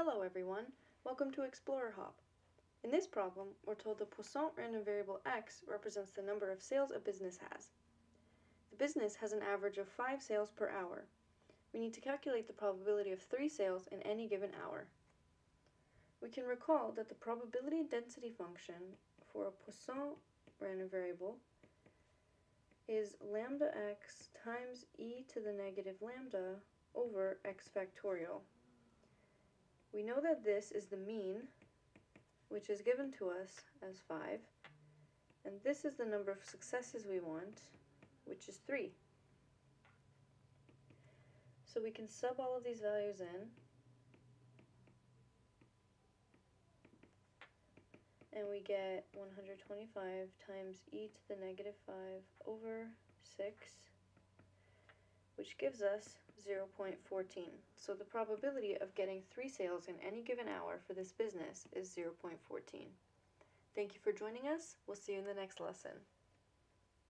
Hello everyone, welcome to Explorer Hop. In this problem, we're told the Poisson random variable x represents the number of sales a business has. The business has an average of 5 sales per hour. We need to calculate the probability of 3 sales in any given hour. We can recall that the probability density function for a Poisson random variable is lambda x times e to the negative lambda over x factorial. We know that this is the mean, which is given to us as 5, and this is the number of successes we want, which is 3. So we can sub all of these values in, and we get 125 times e to the negative 5 over 6, which gives us 0.14. So the probability of getting three sales in any given hour for this business is 0.14. Thank you for joining us. We'll see you in the next lesson.